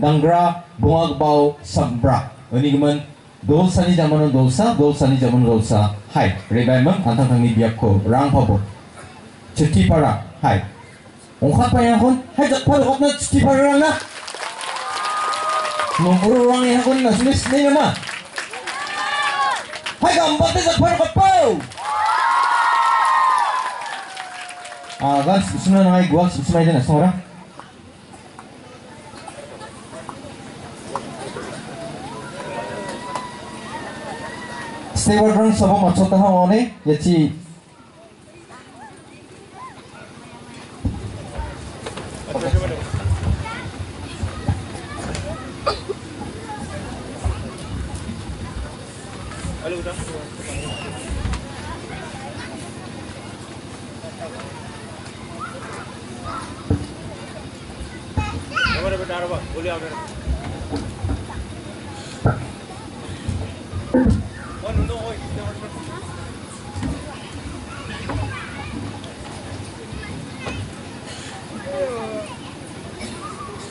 dangra bungag bau sambra ini gemen dolsa ni zaman dolsa dolsa ni zaman dolsa hai rebai mang antang tang ni biak ko rang pabo cuti para hai. Ongkhat pa yang kon hai jak pa hot na cuti para rang na. Nombor rang yang kon na sulis ni nama. Hai gambar te jak pa ko pau. Ah gan sunna ngai gua sunna ide na sora 스테이블런 서버 맞췄다 하원에 예치 Halo udah.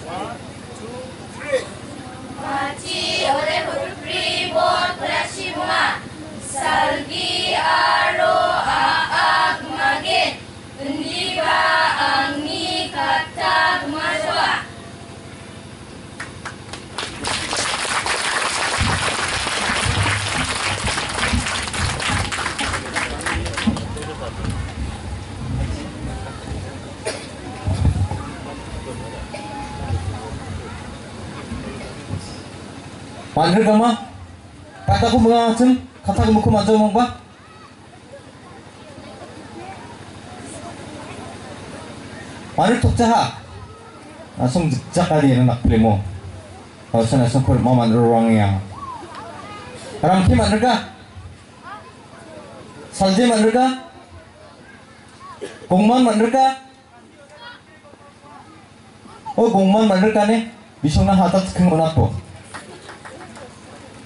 One. 만들 가마 kataku mengacem kataku muku maju mongba 만을 톡자하 나송 득자까지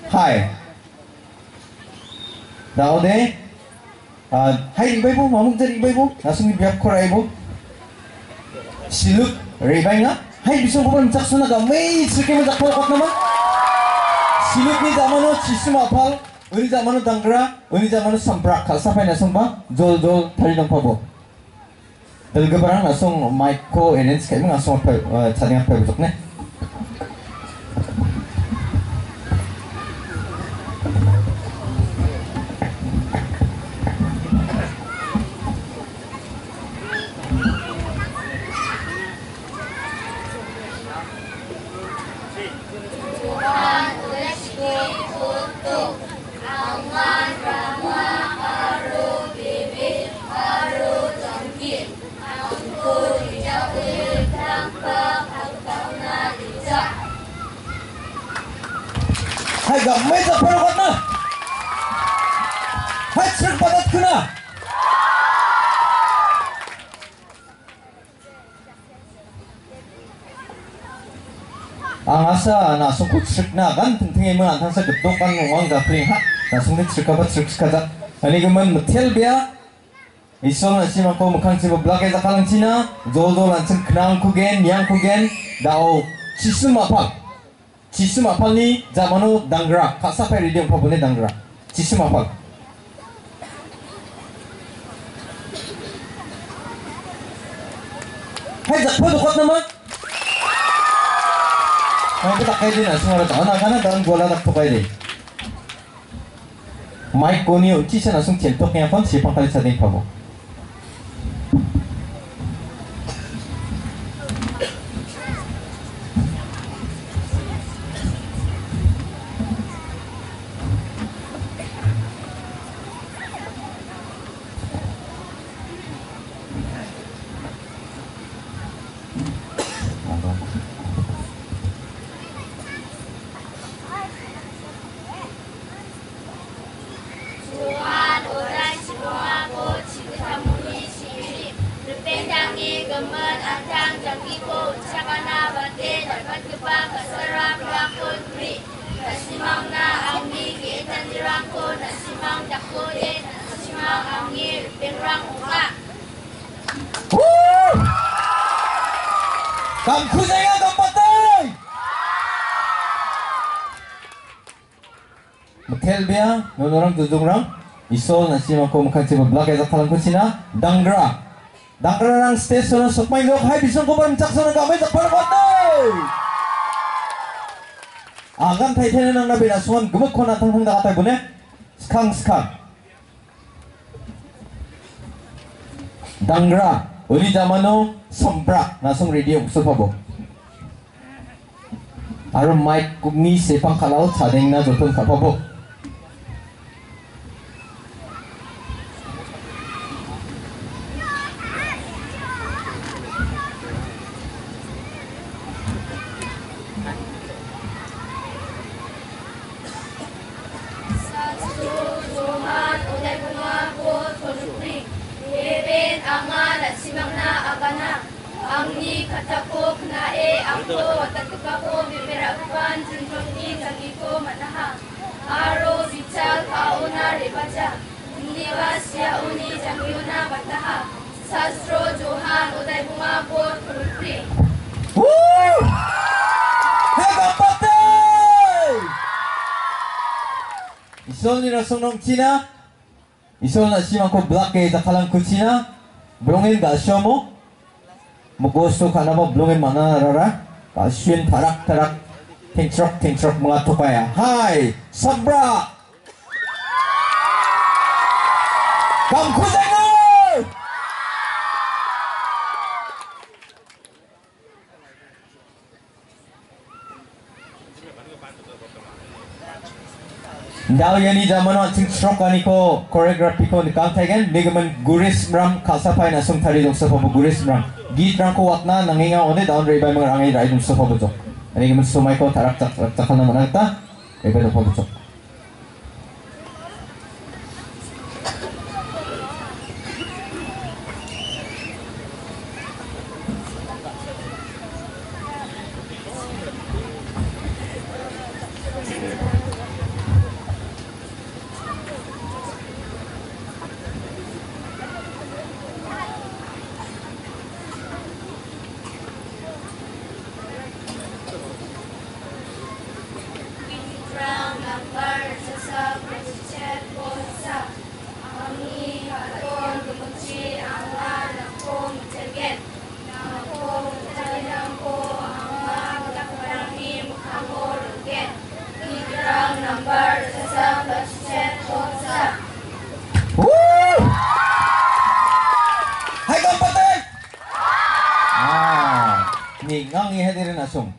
일어나 그래모 어서 나송 콜 뭐 만들어 왕이야 람키 만들까 살제 만들까 공만 만들까 어 공만 만들까네 미성나 하다 큰 거나또 Hai. Daude. Ah, hai ibai bu, mamuk dari ibai bu. Langsung biak kora ibu. Siluk rebai nga. Hai bisa bu mencak sana ga mei sike mencak pal kot nama. Siluk ni zamano cisim apal. Uni zamano dangra, uni zamano samprak. Kalsa pai nasong ba? Jol jol tali dong pabo. Dalga barang langsung mic ko arrange kayak langsung apa cari apa besok nih. Tuhan 사책받았구나 ang asa na sungkut srik na kan tingtingi mo ang tansa gudong kan ngong ga pring ha na sungkut srik ka bat srik ka da ani guman mutel bia isong na sima ko mukhang sima blak e zakalang china jodo lan chang knang kugen yang kugen dao chisum apal chisum apal ni zamano dangra khasa pe reading pabole dangra chisum apal ¿Puedo, puedo naman? Nakapita kayo din ah, sumarat ako. Nakana, darang bola na po kayo din. Mike Gonio, chisa na sung tiyan, to kaya pang sipang kalit sa din pa mo. 전문 안장 장기고 차가나 반대 넓은 급박 가사람 라콘 우리 나시망 나 암니 기에탄지 랑코 나시망 닭고에 나시망 암니 뱅랑 오가 강푸세요 덤바땡 텔비야 너랑 두둥랑 있어 나시망 코무카치고 블락에서 타는 코치나 당그라 Dakra ng station ng Sukmay Lok High Bisong Kubaram Jackson ng gamit at panakotoy! Agam tayo tayo ng nabi na suwan gumag ko na tanghang nakatay bune. Skang skang. Dangra. Uli jamano sombra. Nasong radio gusto pa bo. Aro mic kumi sepang kalau sadeng na jotong kapabo. Ni rasong China. Isol na siya ko black kay kalang kutsina. Blongin ga siya mo. Mugusto ka na mo blongin mana narara. Kasyun tarak tarak. Tintrok tintrok mga tupaya. Hi! Sabra! Kamkudengar! Now yani zamano ating stroke ani ko choreography ko ni kanta again ligaman guris ram kasapay na sung tari dong pabo guris ram Gitrang kuwat na nangingaw unit on ray bay mga hangin ray dun sa pabutok. Ani giman sumay ko tarak tak tak naman ata. Kay pa pabutok. Ngang ihadirin asong